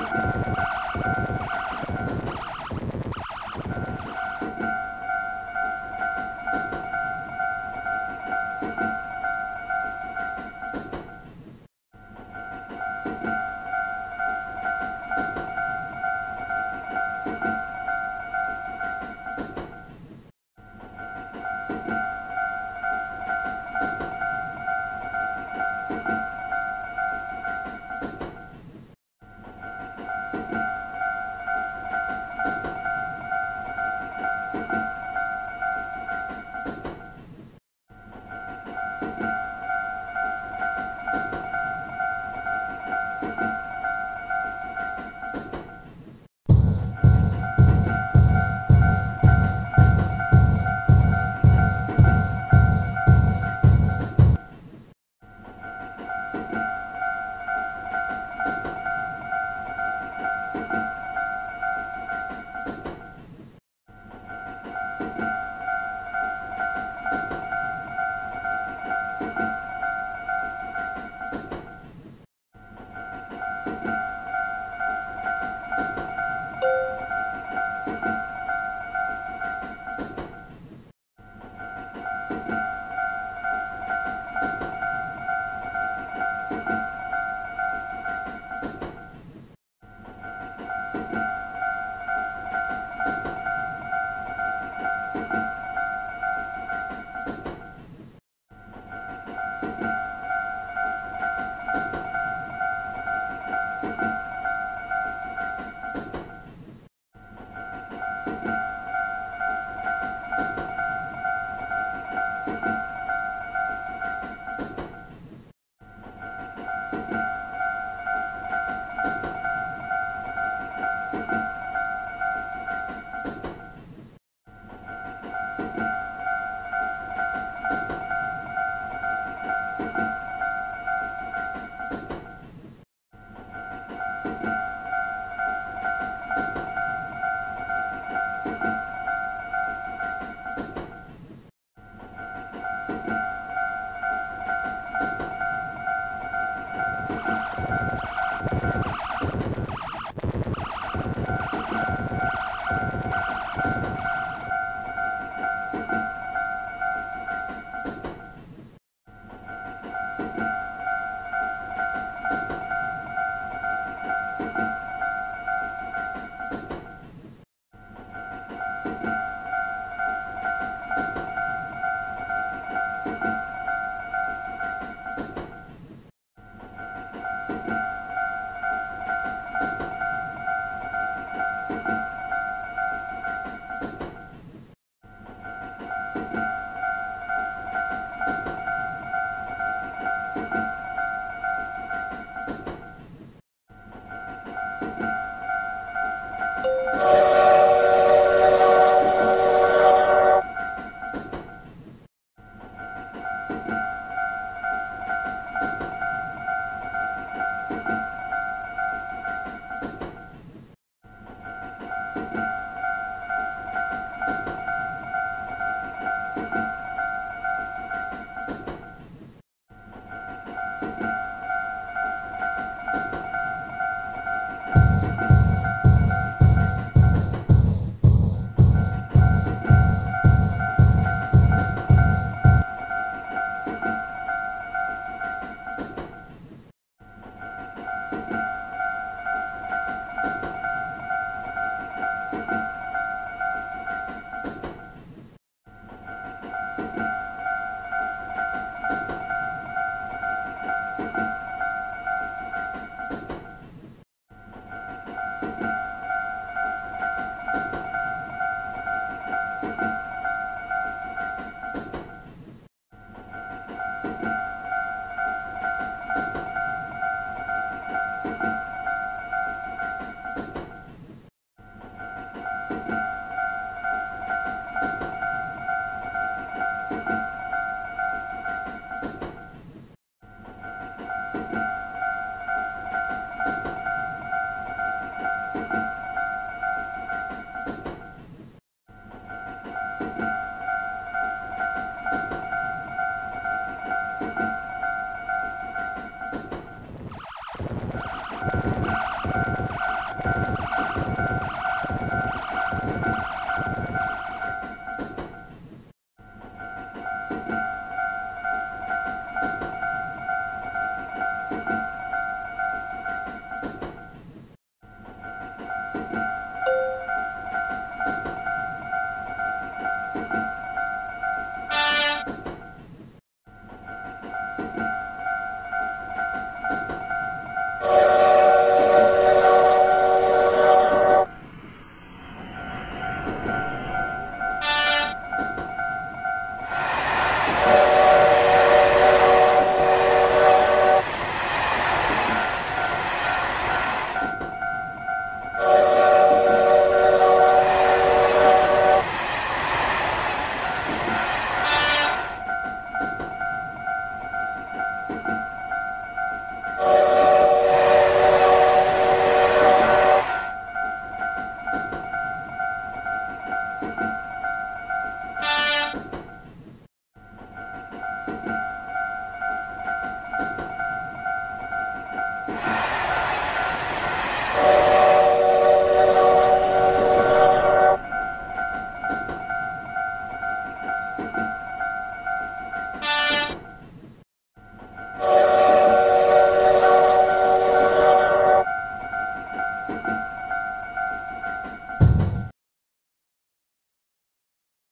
なるほど。